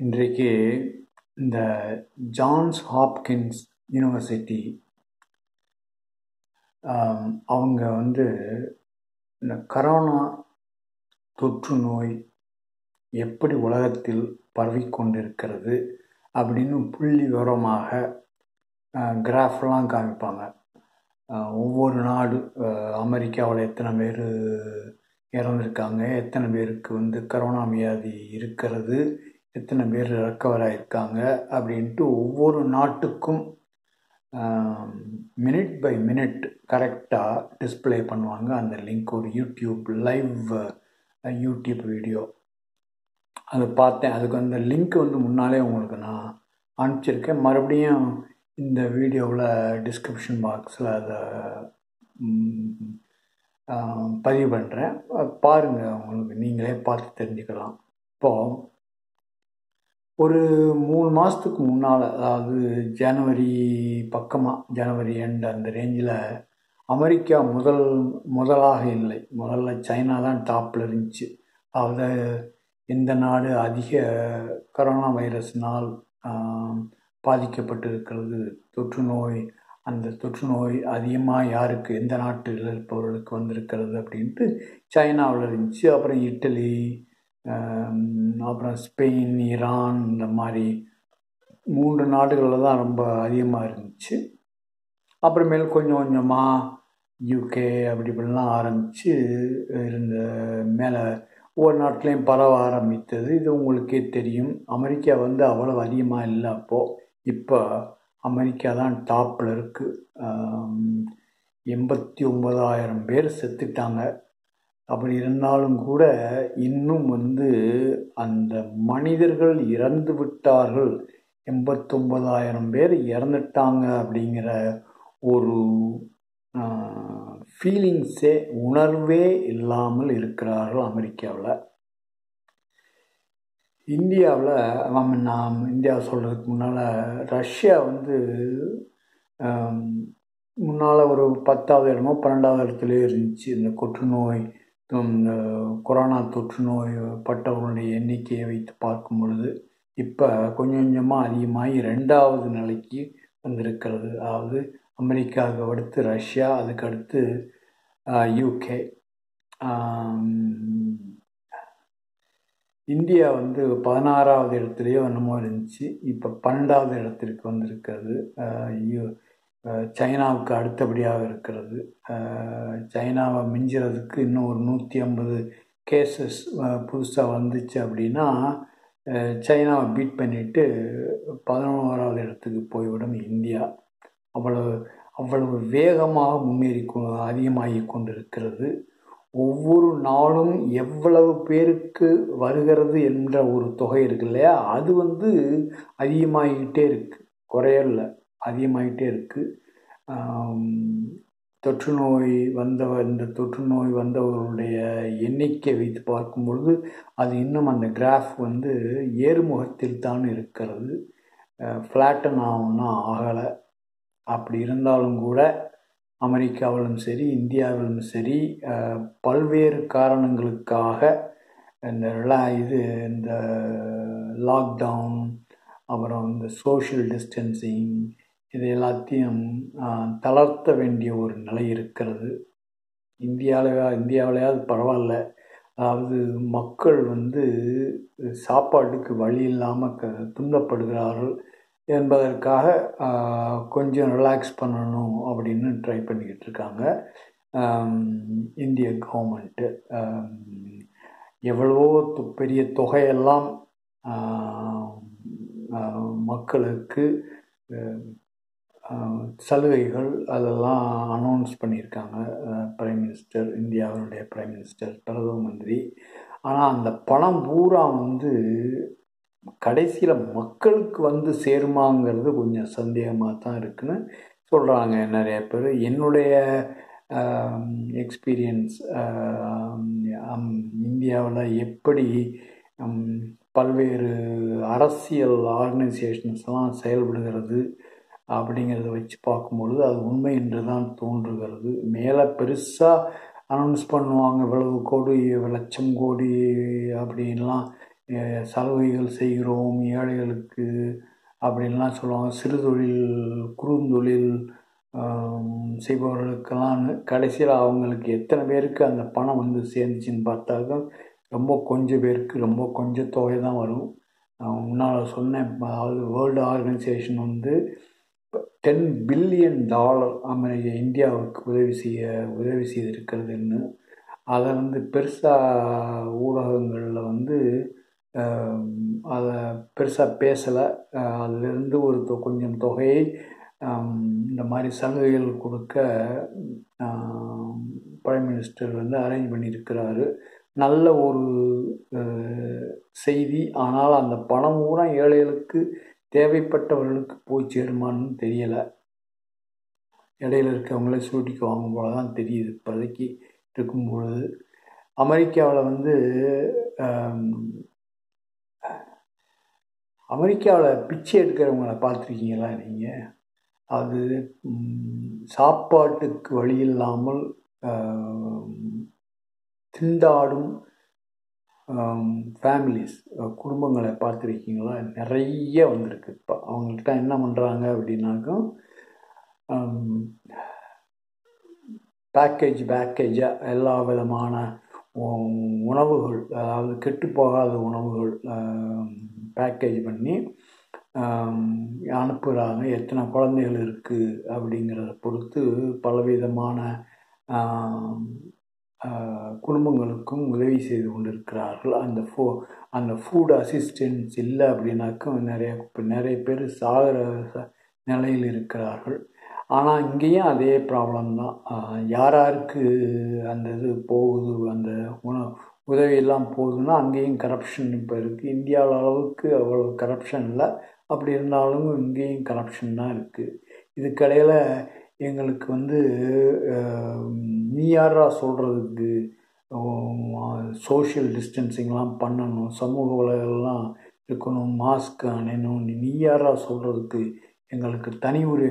இன்றைக்கு இந்த Johns Hopkins university அவங்க வந்து இந்த கரோனா தொற்று நோய் எப்படி உலகத்தில் பரவிக்கொண்டிருக்கிறது அப்படின்னு புள்ளி விவரமாக கிராஃப்லாம் காமிப்பாங்க. ஒவ்வொரு நாடு அமெரிக்காவில் எத்தனை பேர் இறந்துருக்காங்க எத்தனை பேருக்கு வந்து கரோனா வியாதி இருக்கிறது எத்தனை பேர் ரெக்கவராகிருக்காங்க அப்படின்ட்டு ஒவ்வொரு நாட்டுக்கும் மினிட் பை மினிட் கரெக்டாக டிஸ்பிளே பண்ணுவாங்க. அந்த லிங்க் ஒரு யூடியூப் லைவ் யூடியூப் வீடியோ அதை பார்த்தேன். அதுக்கு அந்த லிங்க் வந்து முன்னாலே உங்களுக்கு நான் அனுப்பிச்சிருக்கேன். மறுபடியும் இந்த வீடியோவில் டிஸ்கிரிப்ஷன் பாக்ஸில் அதை பதிவு பண்ணுறேன் பாருங்கள் உங்களுக்கு நீங்களே பார்த்து தெரிஞ்சுக்கலாம். இப்போது ஒரு மூணு மாதத்துக்கு முன்னால் அதாவது ஜனவரி பக்கமாக ஜனவரி எண்ட் அந்த ரேஞ்சில் அமெரிக்கா முதல் முதலாக இல்லை. முதல்ல சைனா தான் டாப்பில் இருந்துச்சு. அதாவது இந்த நாடு அதிக கரோனா வைரஸ்னால் பாதிக்கப்பட்டிருக்கிறது தொற்று நோய் அந்த தொற்று நோய் அதிகமாக யாருக்கு எந்த நாட்டில் இருப்பவர்களுக்கு வந்திருக்கிறது அப்படின்ட்டு சைனாவில் இருந்துச்சு. அப்புறம் இட்டலி அப்புறம் ஸ்பெயின் ஈரான் இந்த மாதிரி மூன்று நாடுகளில் தான் ரொம்ப அதிகமாக இருந்துச்சு. அப்புறமேல் கொஞ்சம் கொஞ்சமாக யூகே அப்படி இப்படிலாம் ஆரம்பித்து இருந்த மேலே ஒவ்வொரு நாட்டிலையும் பரவ ஆரம்பித்தது. இது உங்களுக்கே தெரியும். அமெரிக்கா வந்து அவ்வளோ அதிகமாக இல்லை அப்போது இப்போ அமெரிக்கா தான் டாப்பில் இருக்குது எண்பத்தி ஒம்பதாயிரம் பேர் செத்துட்டாங்க. அப்படி இருந்தாலும் கூட இன்னும் வந்து அந்த மனிதர்கள் இறந்து விட்டார்கள். எண்பத்தொம்பதாயிரம் பேர் இறந்துட்டாங்க அப்படிங்கிற ஒரு ஃபீலிங்ஸே உணர்வே இல்லாமல் இருக்கிறார்கள் அமெரிக்காவில். இந்தியாவில் நாம் இந்தியா சொல்கிறதுக்கு முன்னால் ரஷ்யா வந்து முன்னால் ஒரு பத்தாவது இடமோ பன்னெண்டாவது இடத்துலையோ இருந்துச்சு இந்த கொற்று நோய். கொரோனா தொற்று நோய் பட்டவர்களுடைய எண்ணிக்கையை வைத்து பார்க்கும் பொழுது இப்போ கொஞ்சம் கொஞ்சமாக அதிகமாகி ரெண்டாவது நிலைக்கு வந்திருக்கிறது. அதாவது அமெரிக்காவுக்கு அடுத்து ரஷ்யா அதுக்கடுத்து யூகே இந்தியா வந்து பதினாறாவது இடத்துலையோ என்னமோ இருந்துச்சு. இப்போ பன்னெண்டாவது இடத்திற்கு வந்திருக்கிறது. சைனாவுக்கு அடுத்தபடியாக இருக்கிறது. சைனாவை மிஞ்சுறதுக்கு இன்னும் ஒரு நூற்றி ஐம்பது கேசஸ் புதுசாக வந்துச்சு அப்படின்னா சைனாவை பீட் பண்ணிவிட்டு பதினோராவது இடத்துக்கு போய்விடும் இந்தியா. அவ்வளவு அவ்வளவு வேகமாக முன்னேறி அதிகமாகி கொண்டிருக்கிறது. ஒவ்வொரு நாளும் எவ்வளவு பேருக்கு வருகிறது என்ற ஒரு தொகை இருக்கு இல்லையா? அது வந்து அதிகமாகிக்கிட்டே இருக்குது குறையல அதிகமாகிட்டே இருக்குது தொற்று நோய் வந்தவர் இந்த தொற்று நோய் வந்தவர்களுடைய எண்ணிக்கை வைத்து பார்க்கும் பொழுது அது இன்னும் அந்த கிராஃப் வந்து ஏறுமுகத்தில் தான் இருக்கிறது. ஃப்ளாட்டன் ஆகும்னா ஆகலை. அப்படி இருந்தாலும் கூட அமெரிக்காவிலும் சரி இந்தியாவிலும் சரி பல்வேறு காரணங்களுக்காக இந்த இது இந்த லாக்டவுன் அப்புறம் இந்த சோஷியல் டிஸ்டன்சிங் இது எல்லாத்தையும் தளர்த்த வேண்டிய ஒரு நிலை இருக்கிறது. இந்தியாவில இந்தியாவிலையாவது பரவாயில்ல. அதாவது மக்கள் வந்து சாப்பாட்டுக்கு வழி இல்லாமல் க துன்பப்படுகிறார்கள் என்பதற்காக கொஞ்சம் ரிலாக்ஸ் பண்ணணும் அப்படின்னு ட்ரை பண்ணிக்கிட்டு இருக்காங்க. இந்திய கவர்மெண்ட்டு எவ்வளவோ பெரிய தொகையெல்லாம் மக்களுக்கு சலுகைகள் அதெல்லாம் அனௌன்ஸ் பண்ணியிருக்காங்க. பிரைம் மினிஸ்டர் இந்தியாவினுடைய பிரைம் மினிஸ்டர் பிரதம மந்திரி. ஆனால் அந்த பணம் பூரா வந்து கடைசியில் மக்களுக்கு வந்து சேருமாங்கிறது கொஞ்சம் சந்தேகமாக தான் இருக்குன்னு சொல்கிறாங்க நிறைய பேர். என்னுடைய எக்ஸ்பீரியன்ஸ் இந்தியாவில் எப்படி பல்வேறு அரசியல் ஆர்கனைசேஷன்ஸ்லாம் செயல்படுகிறது அப்படிங்கிறத வச்சு பார்க்கும்பொழுது அது உண்மை என்று தான் தோன்றுகிறது. மேலே பெருசாக அனௌன்ஸ் பண்ணுவாங்க இவ்வளவு கோடி லட்சம் கோடி அப்படின்லாம் சலுகைகள் செய்கிறோம் ஏழைகளுக்கு அப்படின்லாம் சொல்லுவாங்க. சிறு தொழில் குறுந்தொழில் செய்பவர்களுக்கெல்லாம் கடைசியில் அவங்களுக்கு எத்தனை பேருக்கு அந்த பணம் வந்து சேர்ந்துச்சின்னு பார்த்தாக்க ரொம்ப கொஞ்சம் பேருக்கு ரொம்ப கொஞ்சம் தொகை தான் வரும். முன்னால் சொன்னேன் அதாவது வேர்ல்டு ஆர்கனைசேஷன் வந்து டென் பில்லியன் டாலர் அமெரிக்க இந்தியாவுக்கு உதவி செய்ய உதவி செய்திருக்கிறதுன்னு அதை வந்து பெருசாக ஊடகங்களில் வந்து அதை பெருசாக பேசலை. அதிலிருந்து ஒரு கொஞ்சம் தொகையை இந்த மாதிரி சலுகைகள் கொடுக்க பிரைம் மினிஸ்டர் வந்து அரேஞ்ச் பண்ணியிருக்கிறாரு. நல்ல ஒரு செய்தி. ஆனால் அந்த பணம் பூரா ஏழைகளுக்கு தேவைப்பட்டவர்களுக்கு போய் சேருமான்னு தெரியலை. இடையில இருக்கிறவங்கள சூட்டிக்கு வாங்கும் போல தான் தெரியுது. இப்போதைக்கு இருக்கும் பொழுது அமெரிக்காவில் வந்து அமெரிக்காவில் பிச்சை எடுக்கிறவங்கள பார்த்துருக்கீங்களா நீங்கள் அது சாப்பாட்டுக்கு வழி இல்லாமல் திண்டாடும் ஃபேமிலிஸ் குடும்பங்களை பார்த்துருக்கீங்களா? நிறைய வந்திருக்கு இப்போ. அவங்கள்ட்ட என்ன பண்ணுறாங்க அப்படின்னாக்கா பேக்கேஜ் பேக்கேஜாக எல்லா விதமான உ- உணவுகள் அதாவது கெட்டு போகாத உணவுகள் பேக்கேஜ் பண்ணி அனுப்புகிறாங்க எத்தனை குழந்தைகள் இருக்குது அப்படிங்கிறத பொறுத்து பலவிதமான குடும்பங்களுக்கும் உதவி செய்து கொண்டிருக்கிறார்கள். அந்த ஃபோ அந்த ஃபுட் அசிஸ்டன்ஸ் இல்லை அப்படின்னாக்கும் நிறைய இப்போ நிறைய பேர் சாகிற ச- நிலையில் இருக்கிறார்கள். ஆனால் இங்கேயும் அதே ப்ராப்ளம் தான். யார் யாருக்கு அந்த இது போகுது அந்த உணவு உதவியெல்லாம் போகுதுன்னா அங்கேயும் கரப்ஷன் இப்போ இருக்குது இந்தியாவில் அளவுக்கு அவ்வளோ கரப்ஷன் இல்லை. அப்படி இருந்தாலும் இங்கேயும் கரப்ஷன் தான் இருக்குது இதுக்கடையில் எங்களுக்கு வந்து ஆஹ், நீ யாரா சொல்கிறதுக்கு சோஷியல் டிஸ்டன்சிங்லாம் பண்ணணும் சமூக வலைகள்லாம் இருக்கணும் மாஸ்க் அணியணும் நீ யாரா சொல்கிறதுக்கு எங்களுக்கு தனி ஒரு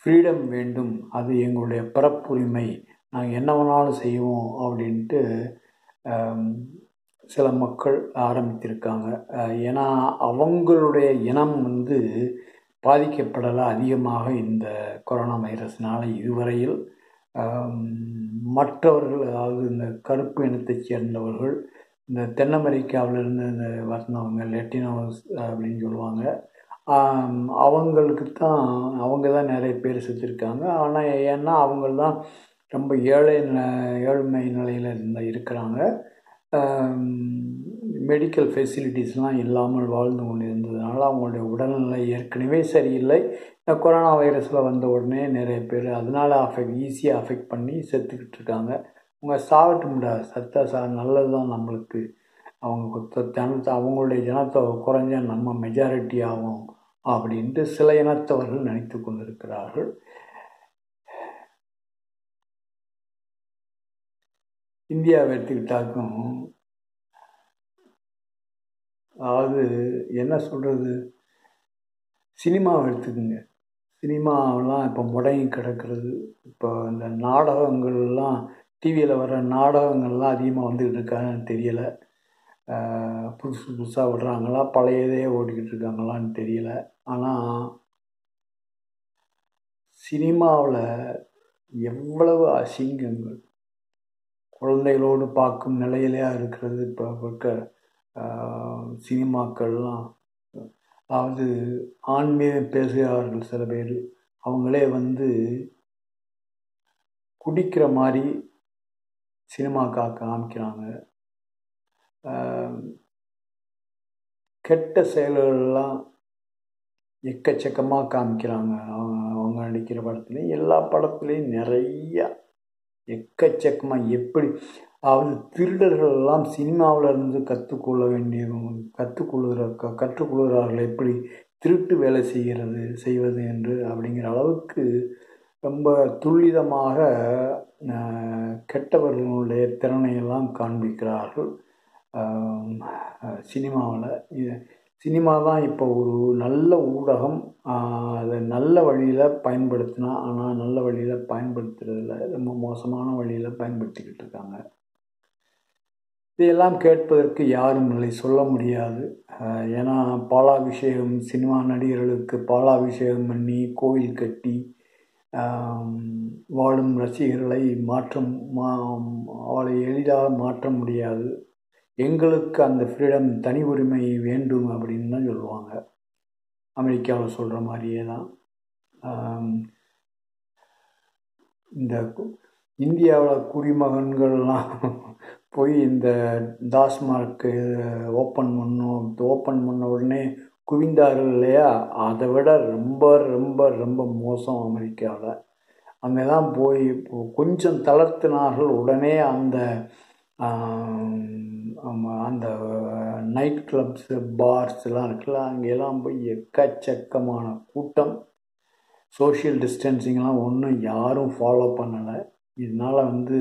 ஃப்ரீடம் வேண்டும். அது எங்களுடைய பிறப்புரிமை. நாங்கள் என்ன வேணாலும் செய்வோம் அப்படின்ட்டு சில மக்கள் ஆரம்பித்திருக்காங்க. ஏன்னா அவங்களுடைய இனம் வந்து பாதிக்கப்படலை அதிகமாக இந்த கொரோனா வைரஸ்னால் இதுவரையில். மற்றவர்கள் அதாவது இந்த கருப்பு இனத்தைச் சேர்ந்தவர்கள் இந்த தென் அமெரிக்காவிலிருந்து இந்த வர்ணவங்க லெட்டினோஸ் அப்படின்னு சொல்லுவாங்க. அவங்களுக்கு தான் அவங்க தான் நிறைய பேர் செத்துருக்காங்க ஆனால் ஏன்னா அவங்க தான் ரொம்ப ஏழை ந- ஏழ்மை நிலையில் இருந்த இருக்கிறாங்க. மெடிக்கல் ஃபெசிலிட்டிஸ்லாம் இல்லாமல் வாழ்ந்து கொண்டு இருந்ததுனால அவங்களுடைய உடல்நிலை ஏற்கனவே சரியில்லை. இந்த கொரோனா வைரஸில் வந்த உடனே நிறைய பேர் அதனால் அஃபெக்ட் ஈஸியாக அஃபெக்ட் பண்ணி செத்துக்கிட்டு இருக்காங்க. அவங்க சாகட்டும்டா சத்தா சா நல்லது தான் நம்மளுக்கு. அவங்க ஜனத்தை அவங்களுடைய ஜனத்தை குறைஞ்ச நம்ம மெஜாரிட்டி ஆகும் அப்படின்ட்டு சில இனத்தவர்கள் நினைத்து கொண்டிருக்கிறார்கள். இந்தியாவை எடுத்துக்கிட்டாக்கும் அதாவது என்ன சொல்கிறது சினிமாவை எடுத்துக்கோங்க. சினிமாவெல்லாம் இப்போ முடங்கி கிடக்கிறது. இப்போ இந்த நாடகங்கள்லாம் டிவியில் வர நாடகங்கள்லாம் அதிகமாக வந்துக்கிட்டு இருக்காங்கன்னு தெரியலை. புதுசு புதுசாக விடுறாங்களா? பழையதே ஓடிக்கிட்டு இருக்காங்களான்னு தெரியல. ஆனால் சினிமாவில் எவ்வளவு அசிங்கங்கள். குழந்தைகளோடு பார்க்கும் நிலையிலையாக இருக்கிறது. இப்போ இருக்க சினிமாக்கள்லாம். அதாவது ஆன்மீகம் பேசுகிறார்கள் சில பேர். அவங்களே வந்து குடிக்கிற மாதிரி சினிமாக்கா காமிக்கிறாங்க கெட்ட செயல்கள்லாம் எக்கச்சக்கமாக காமிக்கிறாங்க. அவங்க அவங்க நடிக்கிற படத்துலேயும் எல்லா படத்துலேயும் நிறையா எக்கச்சக்கமாக எப்படி அதாவது திருடர்கள் எல்லாம் சினிமாவில் இருந்து கற்றுக்கொள்ள வேண்டியவங்க கற்றுக்கொள்கிற க கற்றுக்கொள்கிறார்கள். எப்படி திருட்டு வேலை செய்கிறது செய்வது என்று அப்படிங்கிற அளவுக்கு ரொம்ப துல்லிதமாக கெட்டவர்களுடைய திறனையெல்லாம் காண்பிக்கிறார்கள். சினிமாவில். சினிமா தான் இப்போ ஒரு நல்ல ஊடகம். அதை நல்ல வழியில் பயன்படுத்தினா ஆனால் நல்ல வழியில் பயன்படுத்துறதில்ல. ரொம்ப மோசமான வழியில் பயன்படுத்திக்கிட்டு இருக்காங்க. இதையெல்லாம் கேட்பதற்கு யாரும் இல்லை சொல்ல முடியாது. ஏன்னா பாலாபிஷேகம் சினிமா நடிகர்களுக்கு பாலாபிஷேகம் பண்ணி கோயில் கட்டி வாழும் ரசிகர்களை மாற்றம் மா அவளை எளிதாக மாற்ற முடியாது. எங்களுக்கு அந்த ஃப்ரீடம் தனி உரிமை வேண்டும் அப்படின்னு தான் சொல்லுவாங்க. அமெரிக்காவில் சொல்கிற மாதிரியே தான். இந்த இந்தியாவில் குடிமகன்கள்லாம் போய் இந்த டாஸ்மார்க்கு ஓப்பன் பண்ணோம் ஓப்பன் பண்ண உடனே குவிந்தார்கள் இல்லையா அதை விட ரொம்ப ரொம்ப ரொம்ப மோசம் அமெரிக்காவில் அங்கே தான் போய் கொஞ்சம் தளர்த்தினார்கள். உடனே அந்த அந்த நைட் கிளப்ஸு பார்ஸ்லாம் இருக்குல்ல அங்கெல்லாம் போய் எக்கச்சக்கமான கூட்டம். சோஷியல் டிஸ்டன்சிங்லாம் ஒன்றும் யாரும் ஃபாலோ பண்ணலை. இதனால் வந்து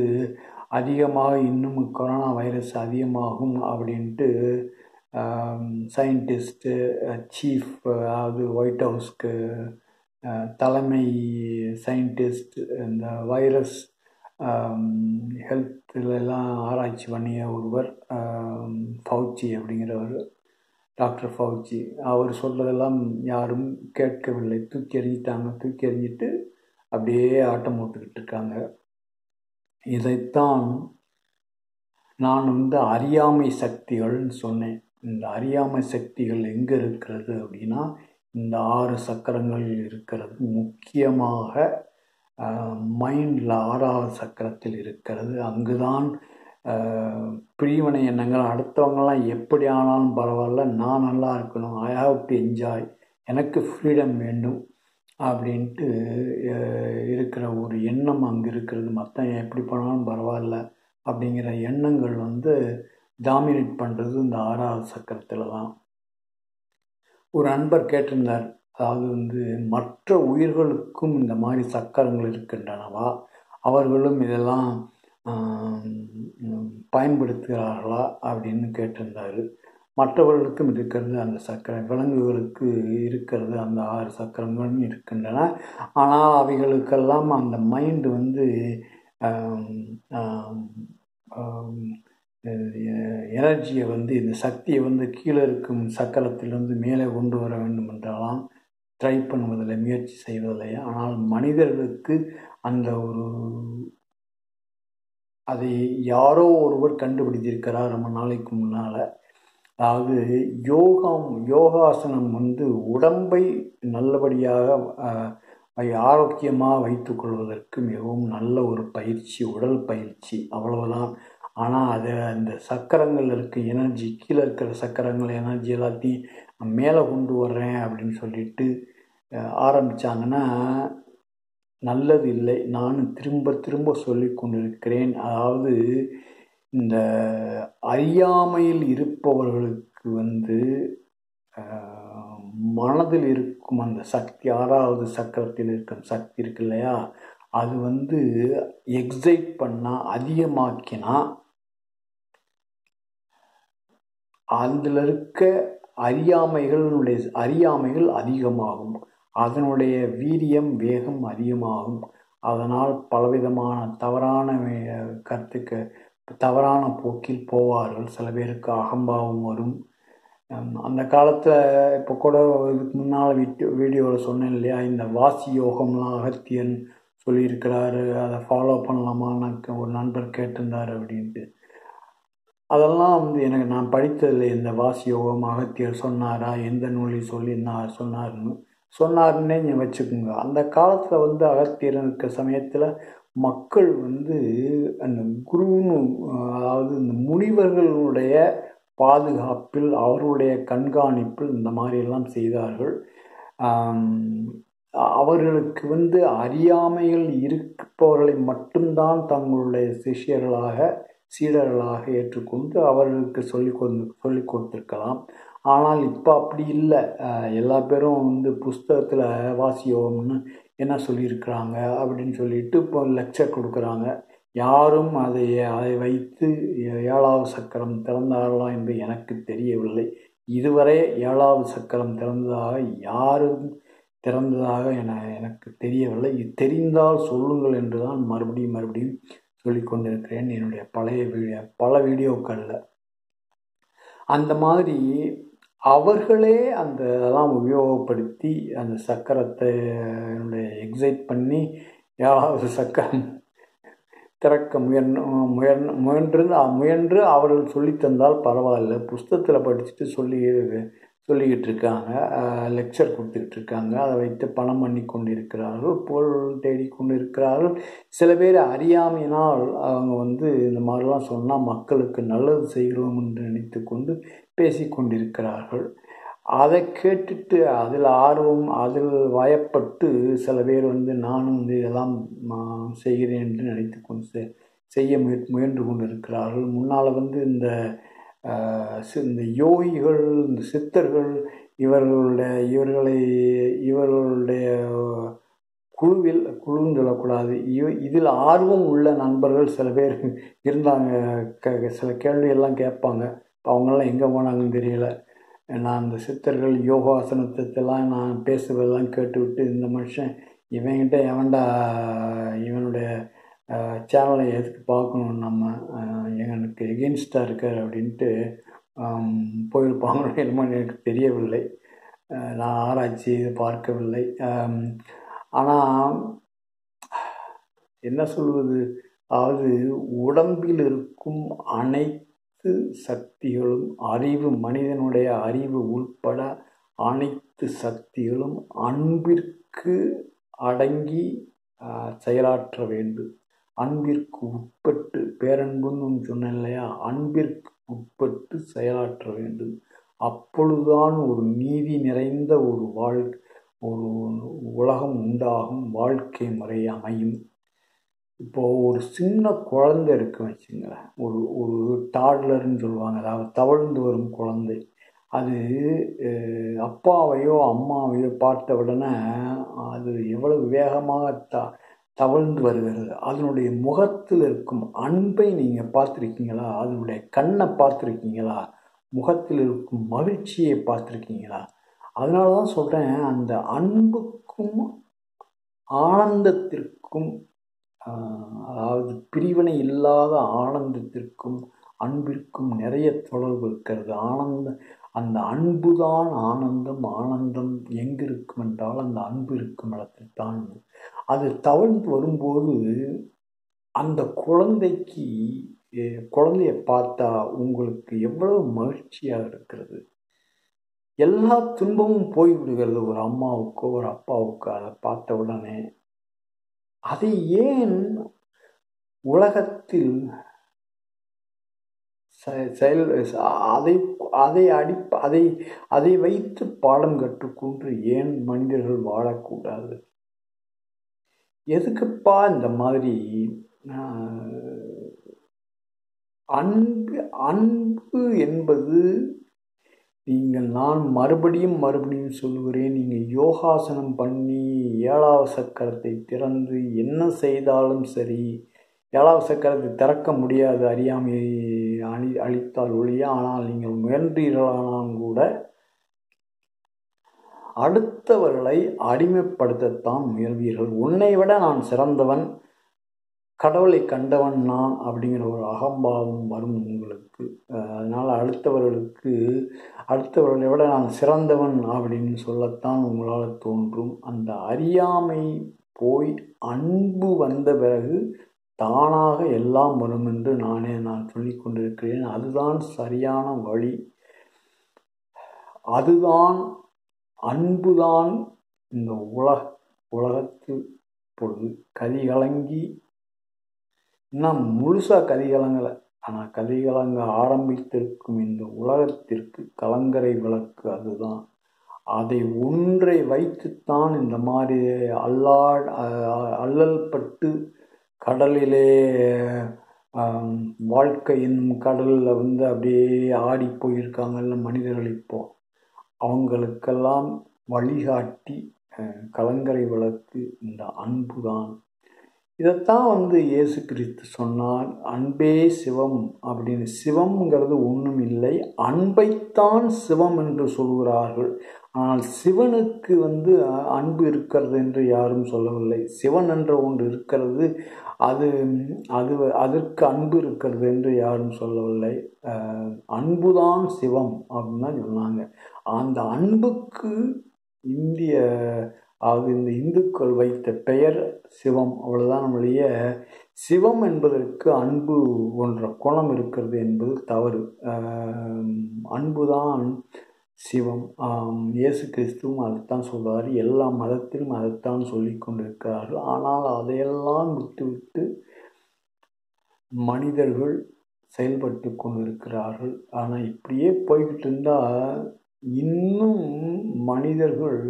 அதிகமாக இன்னும் கொரோனா வைரஸ் அதிகமாகும் அப்படின்ட்டு சயின்டிஸ்ட்டு சீஃப் அதாவது ஒயிட் ஹவுஸ்க்கு தலைமை சயின்டிஸ்ட் இந்த வைரஸ் ஹெல்த்துலலாம் ஆராய்ச்சி பண்ணிய ஒருவர் ஃபவுச்சி அப்படிங்கிறவர் டாக்டர் ஃபவுச்சி. அவர் சொல்கிறதெல்லாம் யாரும் கேட்கவில்லை. தூக்கி எறிஞ்சிட்டாங்க. தூக்கி எறிஞ்சிட்டு அப்படியே ஆட்டம் போட்டுக்கிட்டு இருக்காங்க. இதைத்தான் நான் வந்து அறியாமை சக்திகள்னு சொன்னேன். இந்த அறியாமை சக்திகள் எங்கே இருக்கிறது அப்படின்னா இந்த ஆறு சக்கரங்கள் இருக்கிறது. முக்கியமாக மைண்டில் ஆறாவது சக்கரத்தில் இருக்கிறது. அங்குதான் பிரிவினை எண்ணங்கள். அடுத்தவங்கள்லாம் எப்படி ஆனாலும் பரவாயில்ல நான் நல்லா இருக்கணும். ஐ ஹாவ் டு என்ஜாய் எனக்கு ஃப்ரீடம் வேண்டும். அப்படின்ட்டு இருக்கிற ஒரு எண்ணம் அங்கே இருக்கிறது. மற்றவன் எப்படி பண்ணாலும் பரவாயில்ல அப்படிங்கிற எண்ணங்கள் வந்து டாமினேட் பண்ணுறது இந்த ஆறாவது சக்கரத்தில் தான். ஒரு அன்பர் கேட்டிருந்தார் அதாவது வந்து மற்ற உயிர்களுக்கும் இந்த மாதிரி சக்கரங்கள் இருக்கின்றனவா? அவர்களும் இதெல்லாம் பயன்படுத்துகிறார்களா? அப்படின்னு கேட்டிருந்தார். மற்றவர்களுக்கும் இருக்கிறது அந்த சக்கரம் விலங்குகளுக்கு இருக்கிறது அந்த ஆறு சக்கரங்களும் இருக்கின்றன. ஆனால் அவைகளுக்கெல்லாம் அந்த மைண்டு வந்து எனர்ஜியை வந்து இந்த சக்தியை வந்து கீழே இருக்கும் சக்கரத்திலிருந்து மேலே கொண்டு வர வேண்டும் என்றெல்லாம் ட்ரை பண்ணுவதில்லை முயற்சி செய்வதில்லை. ஆனால் மனிதர்களுக்கு அந்த ஒரு அதை யாரோ ஒருவர் கண்டுபிடித்திருக்கிறார் ரொம்ப நாளைக்கு முன்னால். அதாவது யோகம் யோகாசனம் வந்து உடம்பை நல்லபடியாக ஆரோக்கியமாக வைத்துக்கொள்வதற்கு மிகவும் நல்ல ஒரு பயிற்சி உடல் பயிற்சி அவ்வளவுதான். ஆனால் அது அந்த சக்கரங்கள் இருக்க எனர்ஜி கீழே இருக்கிற சக்கரங்கள் எனர்ஜி எல்லாத்தையும் மேலே கொண்டு வர்றேன் அப்படின்னு சொல்லிட்டு ஆரம்பித்தாங்கன்னா நல்லது இல்லை. நான் திரும்ப திரும்ப சொல்லி கொண்டிருக்கிறேன். அதாவது இந்த அறியாமையில் இரு இருப்பவர்களுக்கு வந்து மனதில் இருக்கும் அந்த சக்தி ஆறாவது சக்கரத்தில் இருக்கும் சக்தி இருக்கு இல்லையா? அது வந்து எக்ஸைட் பண்ணால் அதிகமாக்கினா அதில் இருக்க அறியாமைகளுடைய அறியாமைகள் அதிகமாகும். அதனுடைய வீரியம் வேகம் அதிகமாகும். அதனால் பலவிதமான தவறான வே- கருத்துக்கு தவறான போக்கில் போவார்கள். சில பேருக்கு அகம்பாவம் வரும். அந்த காலத்தில் இப்போ கூட இதுக்கு முன்னால் வீட்டு வீடியோவில் சொன்னேன் இல்லையா? இந்த வாசி யோகம்லாம் அகத்தியன் சொல்லியிருக்கிறாரு. அதை ஃபாலோ பண்ணலாமான்னு ஒரு நண்பர் கேட்டிருந்தார் அப்படின்ட்டு. அதெல்லாம் வந்து எனக்கு நான் படித்ததில்லை. இந்த வாசி யோகம் அகத்தியர் சொன்னாரா? எந்த நூலில் சொல்லியிருந்தார் சொன்னார்னு சொன்னாருன்னே நீங்கள் வச்சுக்கோங்க. அந்த காலத்தில் வந்து அகத்தியர் இருக்க சமயத்தில் மக்கள் வந்து அந்த குருன்னு அதாவது இந்த முனிவர்களுடைய பாதுகாப்பில் அவருடைய கண்காணிப்பில் இந்த மாதிரியெல்லாம் செய்தார்கள். அவர்களுக்கு வந்து அறியாமையில் இருப்பவர்களை மட்டும்தான் தங்களுடைய சிஷ்யர்களாக சீடர்களாக ஏற்றுக்கொண்டு அவர்களுக்கு சொல்லி கொண்டு சொல்லி கொடுத்துருக்கலாம். ஆனால் இப்போ அப்படி இல்லை. எல்லா பேரும் வந்து புஸ்தகத்தில் வாசியோம்னு என்ன சொல்லியிருக்கிறாங்க அப்படின்னு சொல்லிட்டு இப்போ லெக்சர் கொடுக்குறாங்க. யாரும் அதை அதை வைத்து ஏழாவது சக்கரம் திறந்தார்களா என்று எனக்கு தெரியவில்லை. இதுவரை ஏழாவது சக்கரம் திறந்ததாக யாரும் திறந்ததாக என எனக்கு தெரியவில்லை. இது தெரிந்தால் சொல்லுங்கள் என்று தான் மறுபடியும் மறுபடியும் சொல்லிக் கொண்டிருக்கிறேன் என்னுடைய பழைய வீடியோ பல வீடியோக்களில். அந்த மாதிரி அவர்களே அந்த இதெல்லாம் உபயோகப்படுத்தி அந்த சக்கரத்தை எக்ஸைட் பண்ணி யாராவது சக்கரம் திறக்க முயன்று முயன்று முயன்று முயன்று அவர்கள் சொல்லித்தந்தால் பரவாயில்ல. புஸ்தகத்தில் படிச்சுட்டு சொல்லி சொல்லிக்கிட்டு இருக்காங்க. லெக்சர் கொடுத்துக்கிட்டு இருக்காங்க. அதை வைத்து பணம் பண்ணி கொண்டு இருக்கிறார்கள் புகழ் தேடி கொண்டு இருக்கிறார்கள் சில பேர் அறியாமையினால் அவங்க வந்து இந்த மாதிரிலாம் சொன்னால் மக்களுக்கு நல்லது செய்கிறோம் என்று நினைத்து கொண்டு பேசிக்கொண்டிருக்கிறார்கள். அதை கேட்டுட்டு அதில் ஆர்வம் அதில் வயப்பட்டு சில பேர் வந்து நானும் வந்து இதெல்லாம் செய்கிறேன் என்று நினைத்து கொண்டு செய்ய முய முயன்று கொண்டு இருக்கிறார்கள் முன்னால் வந்து இந்த இந்த யோகிகள் இந்த சித்தர்கள் இவர்களுடைய இவர்களை இவர்களுடைய குழுவில் குழுன்னு சொல்லக்கூடாது. இவ இதில் ஆர்வம் உள்ள நண்பர்கள் சில பேர் இருந்தாங்க. க சில கேள்வியெல்லாம் கேட்பாங்க. அவங்களாம் எங்கே போனாங்கன்னு தெரியல. நான் அந்த சித்தர்கள் யோகாசனத்தெல்லாம் நான் பேசுவதெல்லாம் கேட்டுவிட்டு இந்த மனுஷன் இவன்கிட்ட எவன்டா இவனுடைய சேனலை எதுக்கு பார்க்கணும் நம்ம எனக்கு எகெயின்ஸ்டாக இருக்கார் அப்படின்ட்டு போயிருப்பாங்களோ என்னமோ எனக்கு தெரியவில்லை. நான் ஆராய்ச்சி இதை பார்க்கவில்லை. ஆனால் என்ன சொல்வது? அதாவது உடம்பில் இருக்கும் அனைத்து சக்திகளும் அறிவு மனிதனுடைய அறிவு உள்பட அனைத்து சக்திகளும் அன்பிற்கு அடங்கி செயலாற்ற வேண்டும். அன்பிற்கு உட்பட்டு பேரன்புன்னு சொன்னேன் இல்லையா? அன்பிற்கு உட்பட்டு செயலாற்ற வேண்டும். அப்பொழுதுதான் ஒரு நீதி நிறைந்த ஒரு வாழ் ஒரு உலகம் உண்டாகும் வாழ்க்கை முறை அமையும். இப்போது ஒரு சின்ன குழந்தை இருக்கு வச்சுங்களேன். ஒரு ஒரு டாட்லர்னு சொல்லுவாங்க. அதாவது தவழ்ந்து வரும் குழந்தை. அது அப்பாவையோ அம்மாவையோ பார்த்த உடனே அது எவ்வளவு வேகமாக த தவழ்ந்து வருகிறது. அதனுடைய முகத்தில் இருக்கும் அன்பை நீங்கள் பார்த்துருக்கீங்களா? அதனுடைய கண்ணை பார்த்துருக்கீங்களா? முகத்தில் இருக்கும் மகிழ்ச்சியை பார்த்துருக்கீங்களா? அதனால தான் சொல்கிறேன் அந்த அன்புக்கும் ஆனந்தத்திற்கும் அதாவது பிரிவினை இல்லாத ஆனந்தத்திற்கும் அன்பிற்கும் நிறைய தொடர்பு இருக்கிறது. ஆனந்தம் அந்த அன்பு தான் ஆனந்தம் ஆனந்தம் எங்கே இருக்கும் என்றால் அந்த அன்பு இருக்கும் இடத்தில் தான் அது தவழ்ந்து வரும்போது அந்த குழந்தைக்கு குழந்தைய பார்த்தா உங்களுக்கு எவ்வளவு மகிழ்ச்சியாக இருக்கிறது. எல்லா துன்பமும் போய்விடுகிறது. ஒரு அம்மாவுக்கோ ஒரு அப்பாவுக்கோ. அதை பார்த்த உடனே அதை ஏன் உலகத்தில் செயல் அதை அதை அடி அதை அதை வைத்து பாடம் கற்றுக்கொண்டு ஏன் மனிதர்கள் வாழக்கூடாது? எதுக்குப்பா இந்த மாதிரி? அன்பு அன்பு என்பது நீங்கள் நான் மறுபடியும் மறுபடியும் சொல்கிறேன் நீங்கள் யோகாசனம் பண்ணி ஏழாவது சக்கரத்தை திறந்து என்ன செய்தாலும் சரி ஏழாவது சக்கரத்தை திறக்க முடியாது அறியாமையை அழி அழித்தால் ஒழிய ஆனால் நீங்கள் முயன்றீர்களானாலும் கூட அடுத்தவர்களை அடிமைப்படுத்தத்தான் முயல்வீர்கள். உன்னை விட நான் சிறந்தவன் கடவுளை கண்டவன் நான் அப்படிங்கிற ஒரு அகம்பாவம் வரும் உங்களுக்கு. அதனால் அடுத்தவர்களுக்கு அடுத்தவர்களை விட நான் சிறந்தவன் அப்படின்னு சொல்லத்தான் உங்களால் தோன்றும். அந்த அறியாமை போய் அன்பு வந்த பிறகு தானாக எல்லாம் வரும் என்று நானே நான் சொல்லி கொண்டிருக்கிறேன். அதுதான் சரியான வழி. அதுதான் அன்புதான் இந்த உலக உலகத்தில் பொழுது கதிகலங்கி இன்னும் முழுசாக கதிகலங்கலை ஆனால் கதிகலங்க ஆரம்பித்திருக்கும் இந்த உலகத்திற்கு கலங்கரை விளக்கு அதுதான். அதை ஒன்றை வைத்துத்தான் இந்த மாதிரி அல்லா அல்லல் பட்டு கடலிலே வாழ்க்கை என்னும் கடலில் வந்து அப்படியே ஆடி போயிருக்காங்கல்ல மனிதர்கள் இப்போ. அவங்களுக்கெல்லாம் வழிகாட்டி கலங்கரை விளக்கு இந்த அன்பு தான் இதைத்தான் வந்து இயேசு கிறிஸ்து சொன்னால் அன்பே சிவம் அப்படின்னு. சிவம்ங்கிறது ஒன்றும் இல்லை அன்பைத்தான் சிவம் என்று சொல்கிறார்கள். ஆனால் சிவனுக்கு வந்து அன்பு இருக்கிறது என்று யாரும் சொல்லவில்லை. சிவன் என்ற ஒன்று இருக்கிறது அது அது அதற்கு அன்பு இருக்கிறது என்று யாரும் சொல்லவில்லை. அன்புதான் சிவம் அப்படின்னு தான் சொன்னாங்க. அந்த அன்புக்கு இந்திய அது இந்த இந்துக்கள் வைத்த பெயர் சிவம். அவ்வளோதான் நம்முடைய சிவம் என்பதற்கு அன்பு போன்ற குணம் இருக்கிறது என்பது தவறு. அன்புதான் சிவம். இயேசு கிறிஸ்துவும் அதைத்தான் சொல்றார் எல்லா மதத்திலும் அதைத்தான் சொல்லி கொண்டிருக்கிறார்கள். ஆனால் அதையெல்லாம் விட்டுவிட்டு மனிதர்கள் செயல்பட்டு கொண்டிருக்கிறார்கள். ஆனால் இப்படியே போய்கிட்டு இருந்தால் இன்னும் மனிதர்கள்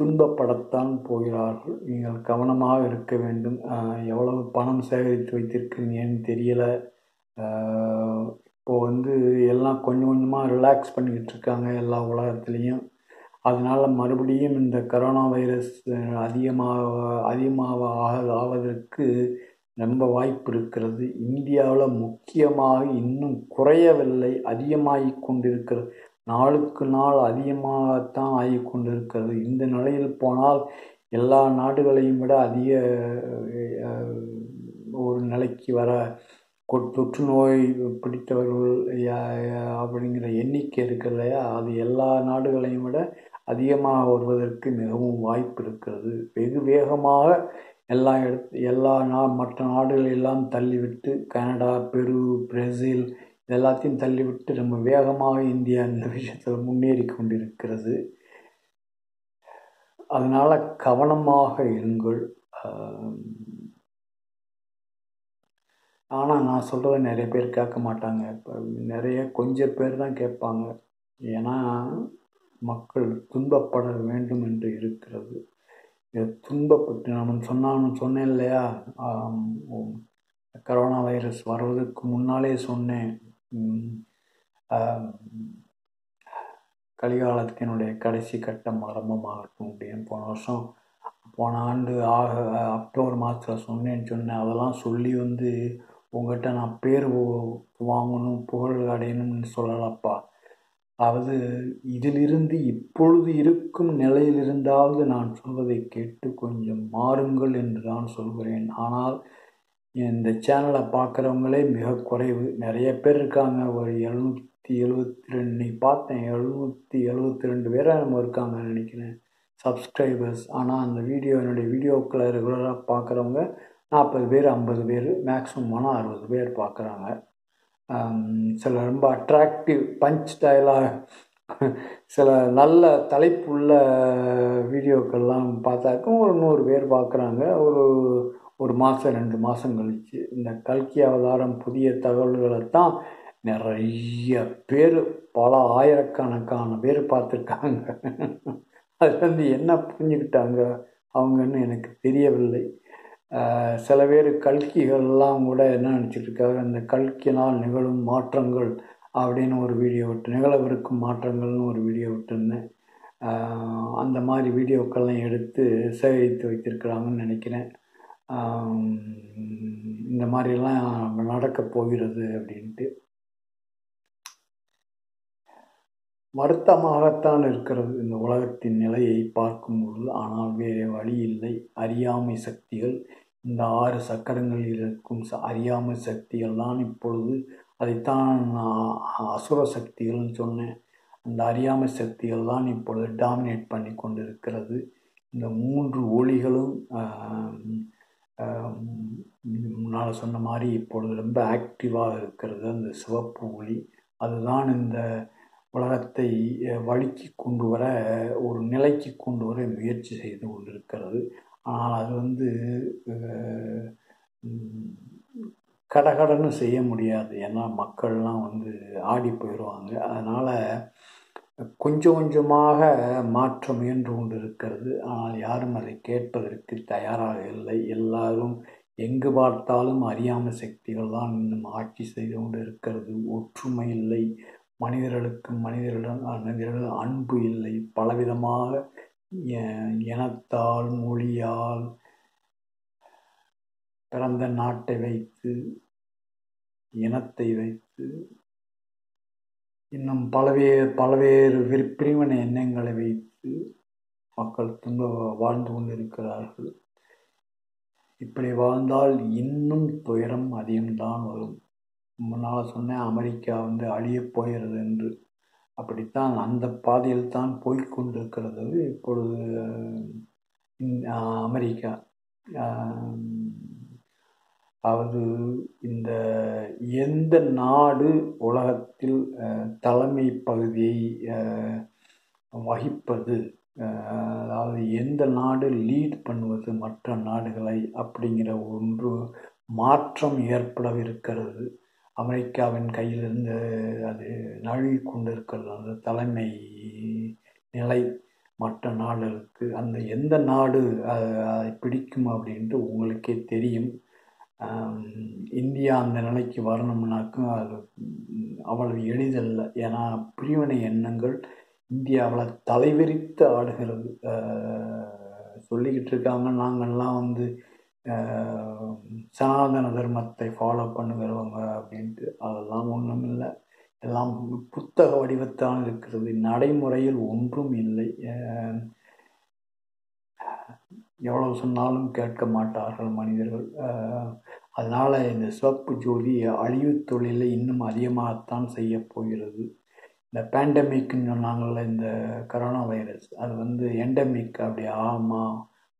துன்பப்படத்தான் போகிறார்கள். நீங்கள் கவனமாக இருக்க வேண்டும். எவ்வளவு பணம் சேகரித்து வைத்திருக்கிறீங்கன்னு தெரியலை. இப்போது இப்போ வந்து எல்லாம் கொஞ்சம் கொஞ்சமாக ரிலாக்ஸ் பண்ணிக்கிட்டு இருக்காங்க எல்லா உலகத்துலேயும். அதனால் மறுபடியும் இந்த கரோனா வைரஸ் அதிகமாக அதிகமாக ஆக- ஆவதற்கு ரொம்ப வாய்ப்பு இருக்கிறது. இந்தியாவில் முக்கியமாக இன்னும் குறையவில்லை. அதிகமாகி கொண்டிருக்கிறது. நாளுக்கு நாள் அதிகமாகத்தான் ஆகி கொண்டிருக்கிறது இந்த நிலையில் போனால் எல்லா நாடுகளையும் விட அதிக ஒரு நிலைக்கு வர தொற்று நோய் பிடித்தவர்கள் யா- அப்படிங்கிற எண்ணிக்கை இருக்கு இல்லையா? அது எல்லா நாடுகளையும் விட அதிகமாக வருவதற்கு மிகவும் வாய்ப்பு இருக்கிறது. வெகு வேகமாக எல்லா இடத்து எல்லா நா மற்ற நாடுகளெல்லாம் தள்ளிவிட்டு கனடா பெரு பிரேசில் எல்லாத்தையும் தள்ளிவிட்டு ரொம்ப வேகமாக இந்தியா இந்த விஷயத்தில் முன்னேறி கொண்டிருக்கிறது. அதனால் கவனமாக இருங்கள். ஆனால் நான் சொல்கிறத நிறைய பேர் கேட்க மாட்டாங்க. இப்போ நிறைய கொஞ்சம் பேர் தான் கேட்பாங்க. ஏன்னா மக்கள் துன்பப்பட வேண்டும் என்று இருக்கிறது. இதை துன்பப்பட்டு நம்ம சொன்னான்னு சொன்னேன் இல்லையா? கரோனா வைரஸ் வர்றதுக்கு முன்னாலே சொன்னேன். கலிகாலத்தினுடைய கடைசி கட்டம் ஆரம்பமாகட்டும் அப்படின்னு போன வருஷம் போன ஆண்டு ஆக அக்டோபர் மாதத்தில் சொன்னேன்னு சொன்னேன். அதெல்லாம் சொல்லி வந்து உங்கள்கிட்ட நான் பேர் வாங்கணும் புகழ் அடையணும்னு சொல்லலப்பா. அதாவது இதிலிருந்து இப்பொழுது இருக்கும் நிலையிலிருந்தாவது நான் சொல்வதை கேட்டு கொஞ்சம் மாறுங்கள் என்று தான் சொல்கிறேன். ஆனால் இந்த சேனலை பார்க்குறவங்களே மிக குறைவு. நிறைய பேர் இருக்காங்க. ஒரு எழுநூற்றி எழுபத்தி ரெண்டு இன்னைக்கு பார்த்தேன் எழுநூற்றி எழுபத்தி ரெண்டு பேரை நம்ம இருக்காங்க நினைக்கிறேன் சப்ஸ்கிரைபர்ஸ் ஆனால் அந்த வீடியோ என்னுடைய வீடியோக்களை ரெகுலராக பார்க்குறவங்க நாற்பது பேர் ஐம்பது பேர் மேக்ஸிமம் ஆனால் அறுபது பேர் பார்க்குறாங்க. சில ரொம்ப அட்ராக்டிவ் பஞ்ச் ஸ்டைலாக சில நல்ல தலைப்புள்ள வீடியோக்கள்லாம் பார்த்தாக்கும் ஒரு நூறு பேர் பார்க்குறாங்க. ஒரு ஒரு மாதம் ரெண்டு மாதம் கழிச்சு இந்த கல்கி அவதாரம் புதிய தகவல்களை தான் நிறைய பேர் பல ஆயிரக்கணக்கான பேர் பார்த்துருக்காங்க. அதுலேருந்து என்ன புரிஞ்சுக்கிட்டாங்க அவங்கன்னு எனக்கு தெரியவில்லை. சில பேர் கல்கிகள்லாம் கூட என்ன நினச்சிட்டு இருக்காங்க இந்த கல்கினால் நிகழும் மாற்றங்கள் அப்படின்னு ஒரு வீடியோ விட்டு நிகழவிருக்கும் மாற்றங்கள்னு ஒரு வீடியோ விட்டுருந்தேன். அந்த மாதிரி வீடியோக்கள்லாம் எடுத்து சேகரித்து வைத்திருக்கிறாங்கன்னு நினைக்கிறேன். இந்த மாதிரிலாம் நடக்க போகிறது அப்படின்ட்டு. வருத்தமாகத்தான் இருக்கிறது இந்த உலகத்தின் நிலையை பார்க்கும் பொழுது ஆனால் வேறு வழி இல்லை. அறியாமை சக்திகள் இந்த ஆறு சக்கரங்களில் இருக்கும் ச- அறியாமை சக்திகள் தான் இப்பொழுது அதைத்தான் நான் அசுர சக்திகள்னு சொன்னேன். அந்த அறியாமை சக்திகள் தான் இப்பொழுது டாமினேட் பண்ணி கொண்டிருக்கிறது. இந்த மூன்று ஒளிகளும் முன்னால் சொன்ன மாதிரி இப்பொழுது ரொம்ப ஆக்டிவாக இருக்கிறது அந்த சிவப்பு ஒளி. அதுதான் இந்த உலகத்தை வழுக்கி கொண்டு வர ஒரு நிலைக்கு கொண்டு வர முயற்சி செய்து கொண்டிருக்கிறது. ஆனால் அது வந்து கடகடன்னு செய்ய முடியாது. ஏன்னா மக்கள்லாம் வந்து ஆடி போயிடுவாங்க அதனால் கொஞ்சம் கொஞ்சமாக மாற்ற முயன்று கொண்டிருக்கிறது. ஆனால் யாரும் அதை கேட்பதற்கு தயாராக இல்லை. எல்லாரும் எங்கு பார்த்தாலும் அறியாமை சக்திகள் தான் இன்னும் ஆட்சி செய்து கொண்டு இருக்கிறது ஒற்றுமை இல்லை. மனிதர்களுக்கு மனிதர்களிடம் மனிதர்கள் அன்பு இல்லை. பலவிதமாக இனத்தால் மொழியால் பிறந்த நாட்டை வைத்து இனத்தை வைத்து இன்னும் பலவேறு பலவேறு விரி பிரிவினை எண்ணங்களை வைத்து மக்கள் துன்ப வாழ்ந்து கொண்டிருக்கிறார்கள். இப்படி வாழ்ந்தால் இன்னும் துயரம் அதிகம்தான் வரும். முன்னால் சொன்னேன் அமெரிக்கா வந்து அழியப் போகிறது என்று. அப்படித்தான் அந்த பாதையில் தான் போய்கொண்டிருக்கிறது இப்பொழுது அமெரிக்கா. அது இந்த எந்த நாடு உலகத்தில் தலைமை பகுதியை வகிப்பது? அதாவது எந்த நாடு லீட் பண்ணுவது மற்ற நாடுகளை அப்படிங்கிற ஒன்று மாற்றம் ஏற்படவிருக்கிறது. அமெரிக்காவின் கையிலிருந்து அது நழுவி கொண்டிருக்கிறது அந்த தலைமை நிலை மற்ற நாடுகளுக்கு. அந்த எந்த நாடு அதை பிடிக்கும் அப்படின்ட்டு உங்களுக்கே தெரியும். இந்தியா அந்த நிலைக்கு வரணும்னாக்கும் அது அவ்வளவு எளிதல்ல. ஏன்னா பிரிவினை எண்ணங்கள் இந்தியாவில் தலைவிரித்து ஆடுகிறது. சொல்லிக்கிட்டு இருக்காங்க. நாங்கள்லாம் வந்து சனாதன தர்மத்தை ஃபாலோ பண்ணுகிறவங்க அப்படின்ட்டு அதெல்லாம் ஒன்றும் இல்லை எல்லாம் புத்தக வடிவத்தான் இருக்கிறது. நடைமுறையில் ஒன்றும் இல்லை. எவ்வளவு சொன்னாலும் கேட்க மாட்டார்கள் மனிதர்கள். அதனால் இந்த சிவப்பு ஜோதி அழிவு தொழிலை இன்னும் அதிகமாகத்தான் செய்ய போகிறது. இந்த பேண்டமிக்னு சொன்னாங்கள்ல இந்த கரோனா வைரஸ் அது வந்து எண்டமிக் அப்படி ஆமா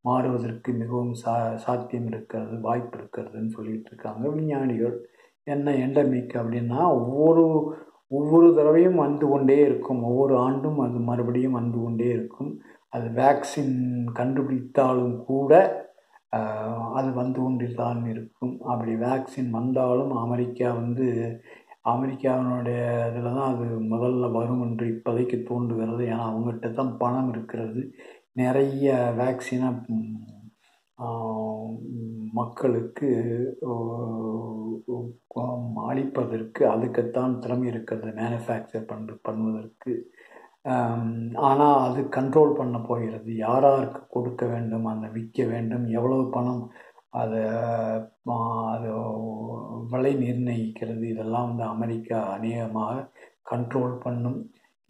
மாறுவதற்கு மிகவும் சா சாத்தியம் இருக்கிறது வாய்ப்பு இருக்கிறதுன்னு சொல்லிட்டு இருக்காங்க விஞ்ஞானிகள். என்ன எண்டமிக் அப்படின்னா ஒவ்வொரு ஒவ்வொரு தடவையும் வந்து கொண்டே இருக்கும். ஒவ்வொரு ஆண்டும் அது மறுபடியும் வந்து கொண்டே இருக்கும். அது வேக்சின் கண்டுபிடித்தாலும் கூட அது வந்து கொண்டு தான் இருக்கும். அப்படி வேக்சின் வந்தாலும் அமெரிக்கா வந்து அமெரிக்காவினுடைய இதில் தான் அது முதல்ல வரும் என்று இப்போதைக்கு தோன்றுகிறது. ஏன்னா அவங்ககிட்ட தான் பணம் இருக்கிறது. நிறைய வேக்சினை மக்களுக்கு அளிப்பதற்கு அதுக்குத்தான் திறமை இருக்கிறது மேனுஃபேக்சர் பண்ணு பண்ணுவதற்கு. ஆனால் அது கண்ட்ரோல் பண்ண போகிறது. யாராருக்கு கொடுக்க வேண்டும் அந்த விற்க வேண்டும் எவ்வளவு பணம் அதை அது விலை நிர்ணயிக்கிறது. இதெல்லாம் வந்து அமெரிக்கா அநேகமாக கண்ட்ரோல் பண்ணும்.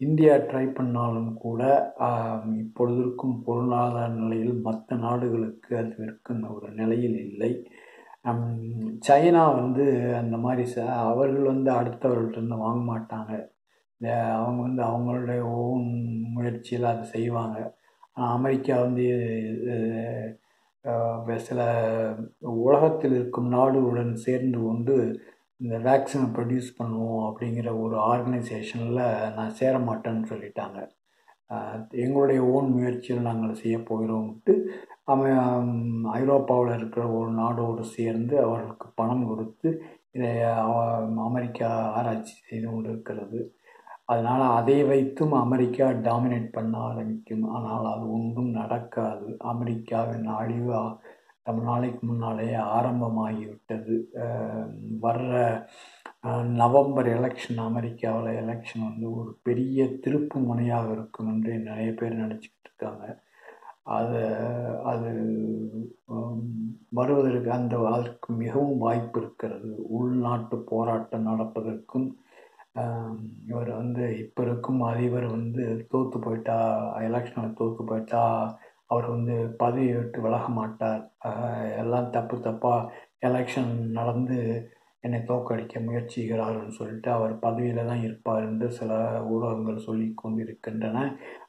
இந்தியா ட்ரை பண்ணாலும் கூட இப்பொழுது இருக்கும் பொருளாதார நிலையில் மற்ற நாடுகளுக்கு அது விற்கின்ற ஒரு நிலையில் இல்லை. சைனா வந்து அந்த மாதிரி ச அவர்கள் வந்து அடுத்தவர்கள்ட்ட வாங்க மாட்டாங்க. அவங்க வந்து அவங்களுடைய ஓன் முயற்சியில் அதை செய்வாங்க. ஆனால் அமெரிக்கா வந்து சில உலகத்தில் இருக்கும் நாடுகளுடன் சேர்ந்து கொண்டு இந்த வேக்சினை ப்ரொடியூஸ் பண்ணுவோம் அப்படிங்கிற ஒரு ஆர்கனைசேஷனில் நான் சேர மாட்டேன்னு சொல்லிட்டாங்க எங்களுடைய ஓன் முயற்சியில் நாங்கள் செய்ய போகிறோம்ட்டு அவன் ஐரோப்பாவில் இருக்கிற ஒரு நாடோடு சேர்ந்து அவர்களுக்கு பணம் கொடுத்து இதை அமெரிக்கா ஆராய்ச்சி செய்து கொண்டு இருக்கிறது அதனால் அதை வைத்தும் அமெரிக்கா டாமினேட் பண்ண ஆரம்பிக்கும். ஆனால் அது ஒன்றும் நடக்காது. அமெரிக்காவின் அழிவு ரொம்ப நாளைக்கு முன்னாலேயே ஆரம்பமாகிவிட்டது. வர்ற நவம்பர் எலெக்ஷன் அமெரிக்காவில் எலெக்ஷன் வந்து ஒரு பெரிய திருப்பு முனையாக இருக்கும் என்று நிறைய பேர் நினச்சிக்கிட்டு இருக்காங்க. அது அது வருவதற்கு அந்த அதற்கு மிகவும் வாய்ப்பு இருக்கிறது. உள்நாட்டு போராட்டம் நடப்பதற்கும் இவர் வந்து இப்போ இருக்கும் அதிபர் வந்து தோற்று போயிட்டா எலெக்ஷனில் தோற்று போயிட்டா அவர் வந்து பதவியை விட்டு விலக மாட்டார். எல்லாம் தப்பு தப்பாக எலெக்ஷன் நடந்து என்னை தோக்கடிக்க முயற்சிக்கிறார்னு சொல்லிட்டு அவர் பதவியில் தான் இருப்பார் என்று சில ஊடகங்கள் சொல்லி கொண்டிருக்கின்றன.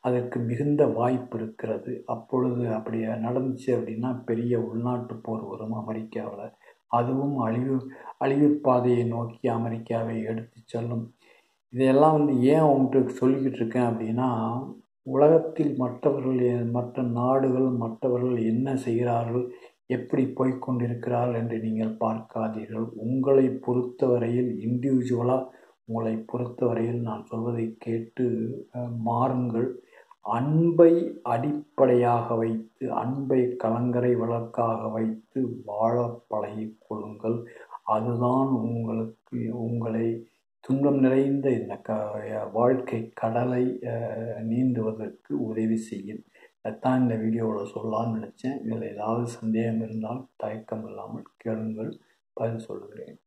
அதற்கு மிகுந்த வாய்ப்பு இருக்கிறது. அப்பொழுது அப்படி நடந்துச்சு அப்படின்னா பெரிய உள்நாட்டு போர் வரும் அமெரிக்காவில். அதுவும் அழிவு அழிவு பாதையை நோக்கி அமெரிக்காவை எடுத்து செல்லும். இதையெல்லாம் வந்து ஏன் உங்களுக்கு சொல்லிக்கிட்டு இருக்கேன் அப்படின்னா உலகத்தில் மற்றவர்கள் மற்ற நாடுகள் மற்றவர்கள் என்ன செய்கிறார்கள் எப்படி போய்கொண்டிருக்கிறார்கள் என்று நீங்கள் பார்க்காதீர்கள். உங்களை பொறுத்தவரையில் இண்டிவிஜுவலாக உங்களை பொறுத்தவரையில் நான் சொல்வதை கேட்டு மாறுங்கள். அன்பை அடிப்படையாக வைத்து அன்பை கலங்கரை விளக்காக வைத்து வாழ பழகிக் கொள்ளுங்கள். அதுதான் உங்களுக்கு உங்களை துன்பம் நிறைந்த இந்த க வாழ்க்கை கடலை நீந்துவதற்கு உதவி செய்யும். அதான் இந்த வீடியோவில் சொல்லலாம்னு நினச்சேன். இதில் ஏதாவது சந்தேகம் இருந்தால் தயக்கம் இல்லாமல் கேளுங்கள். பதில் சொல்கிறேன்